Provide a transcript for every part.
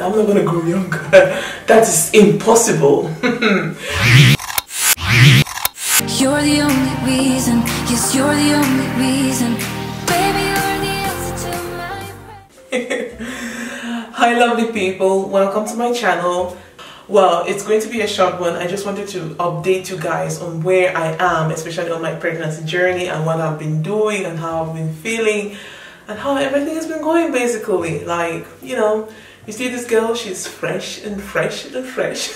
I'm not gonna grow younger. that is impossible. You're the only reason, yes, you're the only reason. Baby, you're the answer to my Hi lovely people, welcome to my channel. Well, it's going to be a short one. I just wanted to update you guys on where I am, especially on my pregnancy journey and what I've been doing and how I've been feeling and how everything has been going basically. Like, you know, you see this girl, she's fresh and fresh and fresh.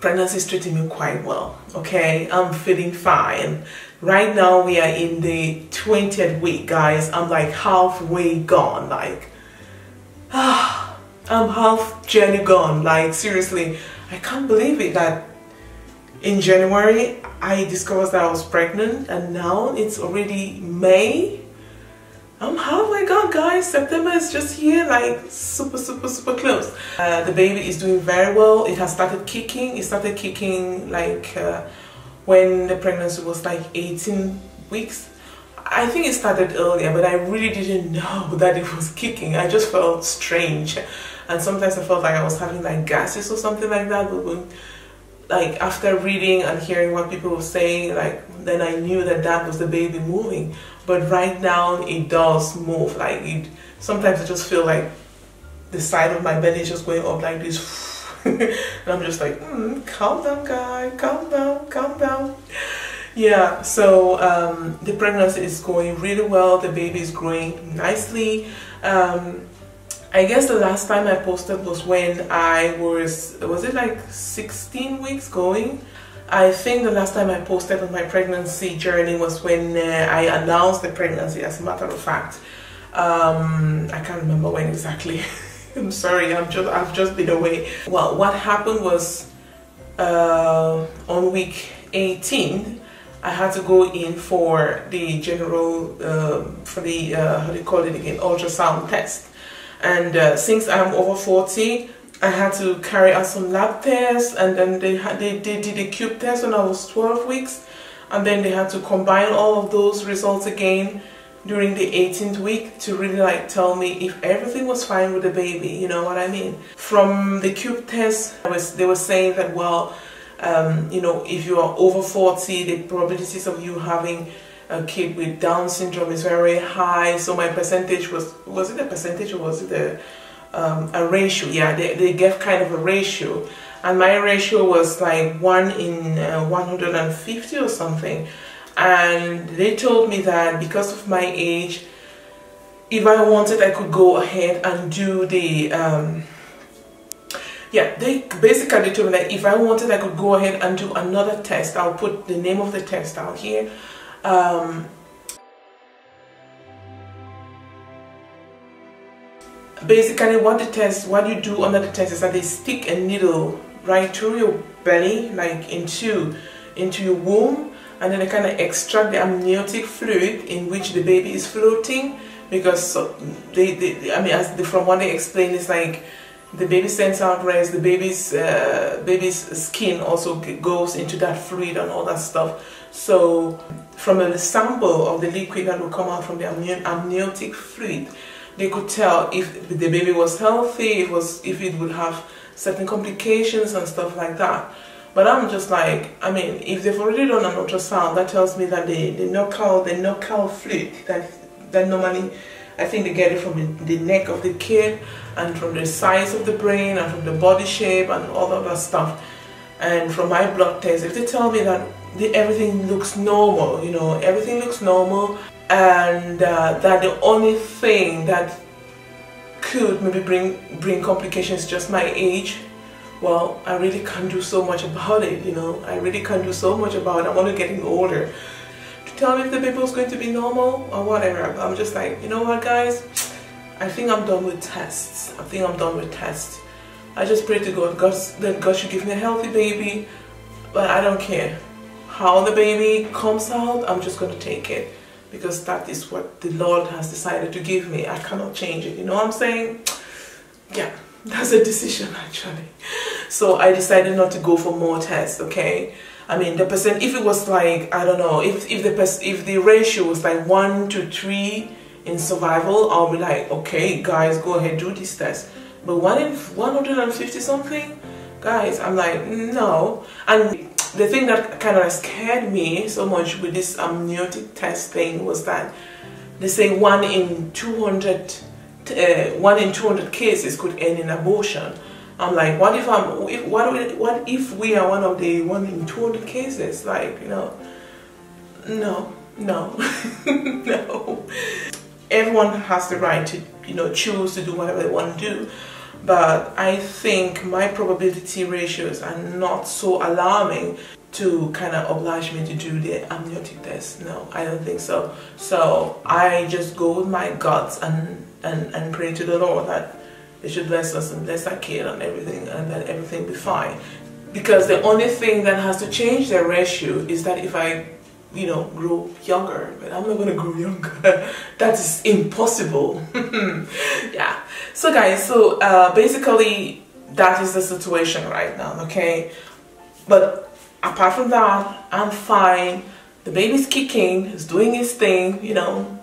Pregnancy is treating me quite well, okay? I'm feeling fine. Right now we are in the 20th week, guys. I'm like halfway gone, like, ah, I'm half journey gone. Like, seriously, I can't believe it that in January I discovered that I was pregnant and now it's already May I'm halfway gone guys. September is just here like super super super close. Uh, the baby is doing very well. It has started kicking. It started kicking like uh, when the pregnancy was like 18 weeks. I think it started earlier but I really didn't know that it was kicking. I just felt strange. And sometimes I felt like I was having like gases or something like that but when like after reading and hearing what people were saying like then I knew that that was the baby moving but right now it does move like it sometimes I just feel like the side of my belly is just going up like this. And I'm just like mm, calm down guy calm down calm down. Yeah so um, the pregnancy is going really well. The baby is growing nicely. Um, I guess the last time I posted was when I was, was it like 16 weeks going? I think the last time I posted on my pregnancy journey was when uh, I announced the pregnancy, as a matter of fact. Um, I can't remember when exactly. I'm sorry, I'm just, I've just been away. Well, what happened was uh, on week 18, I had to go in for the general, uh, for the, uh, how do you call it again, ultrasound test. And uh, since I'm over 40, I had to carry out some lab tests and then they, had, they, they did a CUB test when I was 12 weeks and then they had to combine all of those results again during the 18th week to really like tell me if everything was fine with the baby, you know what I mean? From the CUB test, was, they were saying that, well, um, you know, if you are over 40, the probabilities of you having a kid with Down syndrome is very high. So my percentage was, was it a percentage or was it a, um, a ratio? Yeah, they, they gave kind of a ratio. And my ratio was like 1 in uh, 150 or something. And they told me that because of my age, if I wanted, I could go ahead and do the, um, yeah, they basically told me that if I wanted, I could go ahead and do another test. I'll put the name of the test out here um, basically what the test what you do under the test is that they stick a needle right through your belly like into into your womb and then they kind of extract the amniotic fluid in which the baby is floating because they, they I mean as the, from what they explain it's like the baby sends out rays the baby's uh, baby's skin also goes into that fluid and all that stuff. So from a sample of the liquid that will come out from the amniotic fluid, they could tell if the baby was healthy, if, was, if it would have certain complications and stuff like that. But I'm just like, I mean, if they've already done an ultrasound, that tells me that the, the knockout, the knockout fluid that, that normally, I think they get it from the, the neck of the kid and from the size of the brain and from the body shape and all of that stuff. And from my blood test, if they tell me that the, everything looks normal, you know, everything looks normal and uh, that the only thing that could maybe bring bring complications just my age. Well I really can't do so much about it you know? I really can't do so much about it. I'm only getting older. To tell me if the baby is going to be normal or whatever I'm just like you know what guys? I think I'm done with tests. I think I'm done with tests. I just pray to God God that God should give me a healthy baby. But I don't care. How the baby comes out, I'm just to take it because that is what the Lord has decided to give me. I cannot change it. You know what I'm saying? Yeah, that's a decision actually. So I decided not to go for more tests, okay? I mean, the percent, if it was like, I don't know, if, if, the, if the ratio was like 1 to 3 in survival, I'll be like, okay, guys, go ahead, do this test. but one in 150 something, guys, I'm like, mm, no. And the thing that kind of scared me so much with this amniotic test thing was that they say one in 200, uh, one in 200 cases could end in abortion. I'm like, what if I'm, if, what, what if we are one of the one in 200 cases? Like, you know, no, no, no. Everyone has the right to, you know, choose to do whatever they want to do. But I think my probability ratios are not so alarming to kind of oblige me to do the amniotic test. No, I don't think so. So I just go with my guts and, and, and pray to the Lord that they should bless us and bless our kid and everything and that everything be fine. Because the only thing that has to change the ratio is that if I, you know, grow younger, but I'm not gonna grow younger. that is impossible. yeah. So guys, so uh, basically that is the situation right now, okay? But apart from that, I'm fine. The baby's kicking, it's doing its thing, you know,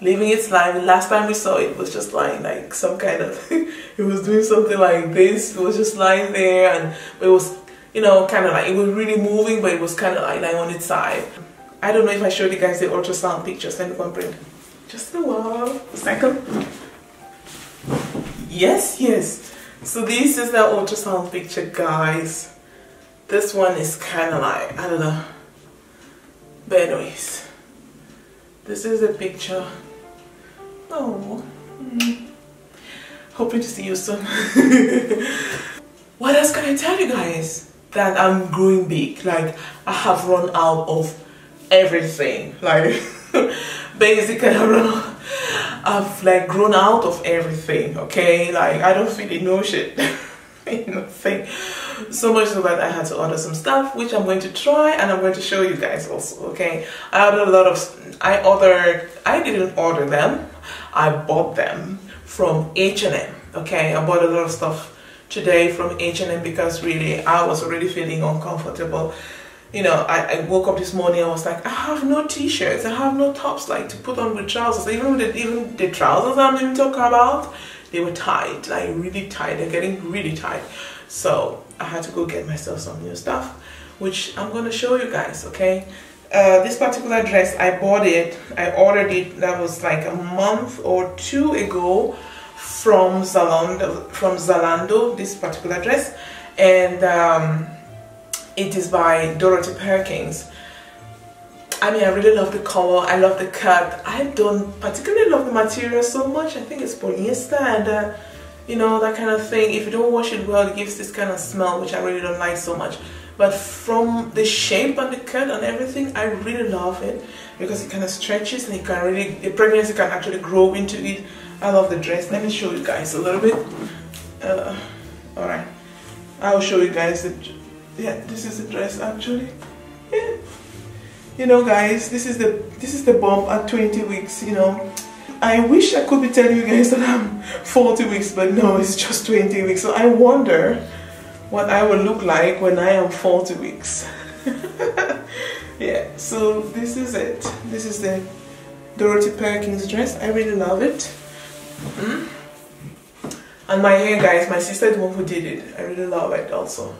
living its life. The last time we saw it, it was just lying like some kind of, it was doing something like this. It was just lying there and it was, you know, kind of like, it was really moving, but it was kind of like lying on its side. I don't know if I showed you guys the ultrasound pictures. Let me go and bring just a while, a second. Yes, yes. So this is the ultrasound picture, guys. This one is kind of like, I don't know. But anyways, this is a picture Oh. Mm. Hoping to see you soon. what else can I tell you guys? That I'm growing big. Like, I have run out of everything. Like, basically, I've like grown out of everything, okay? Like, I don't feel no shit. Nothing. So much so that I had to order some stuff, which I'm going to try and I'm going to show you guys also, okay? I ordered a lot of, I ordered, I didn't order them. I bought them from H&M. Okay, I bought a lot of stuff today from H&M because really I was already feeling uncomfortable. You know, I, I woke up this morning, I was like, I have no t-shirts, I have no tops like to put on with trousers. Even the, even the trousers I'm even talking about, they were tight, like really tight. They're getting really tight. So I had to go get myself some new stuff, which I'm gonna show you guys, okay? Uh, this particular dress I bought it I ordered it that was like a month or two ago from Zalando from Zalando this particular dress and um, it is by Dorothy Perkins. I mean I really love the color I love the cut. I don't particularly love the material so much. I think it's polyester and uh, you know that kind of thing. If you don't wash it well it gives this kind of smell which I really don't like so much. But from the shape and the cut and everything I really love it because it kind of stretches and it can really the pregnancy can actually grow into it. I love the dress. Let me show you guys a little bit. Uh, all right. I'll show you guys the yeah this is the dress actually yeah you know guys this is the this is the bump at 20 weeks you know I wish I could be telling you guys that I'm 40 weeks but no it's just 20 weeks so I wonder what I will look like when I am 40 weeks. yeah, so this is it. This is the Dorothy Perkins dress. I really love it. Mm -hmm. And my hair, guys, my sister the one who did it. I really love it also.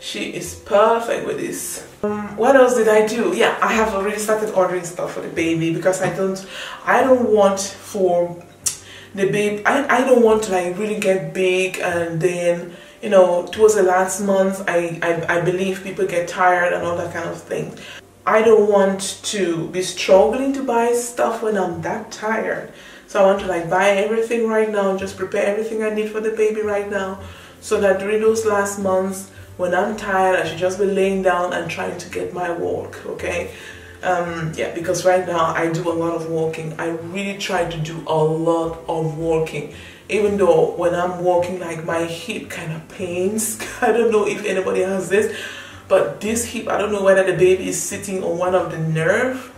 She is perfect with this. Um, what else did I do? Yeah, I have already started ordering stuff for the baby because I don't, I don't want for the baby, I, I don't want to like really get big and then you know, towards the last month, I, I, I believe people get tired and all that kind of thing. I don't want to be struggling to buy stuff when I'm that tired. So I want to like buy everything right now, just prepare everything I need for the baby right now. So that during those last months, when I'm tired, I should just be laying down and trying to get my walk, okay? Um, yeah, because right now I do a lot of walking. I really try to do a lot of walking even though when I'm walking like my hip kind of pains I don't know if anybody has this but this hip I don't know whether the baby is sitting on one of the nerve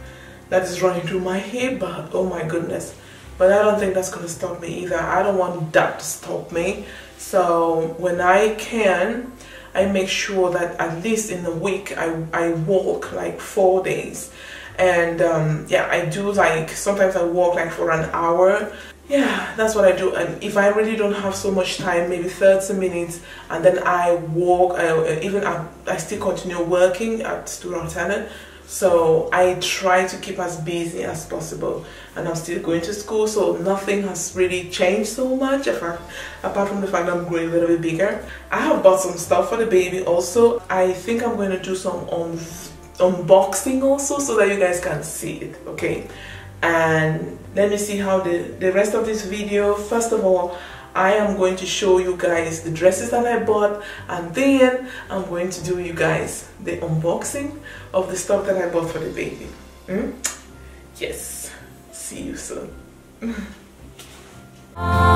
that is running through my hip but oh my goodness but I don't think that's gonna stop me either I don't want that to stop me so when I can I make sure that at least in a week I, I walk like four days. And um, yeah I do like sometimes I walk like for an hour. Yeah that's what i do. And if i really don't have so much time maybe 30 minutes and then i walk I, even I, I still continue working at student alternate so i try to keep as busy as possible and i'm still going to school so nothing has really changed so much apart, apart from the fact that i'm growing a little bit bigger. I have bought some stuff for the baby also. I think i'm going to do some un unboxing also so that you guys can see it okay? And let me see how the the rest of this video. First of all I am going to show you guys the dresses that I bought and then I'm going to do you guys the unboxing of the stuff that I bought for the baby. Mm? Yes, see you soon.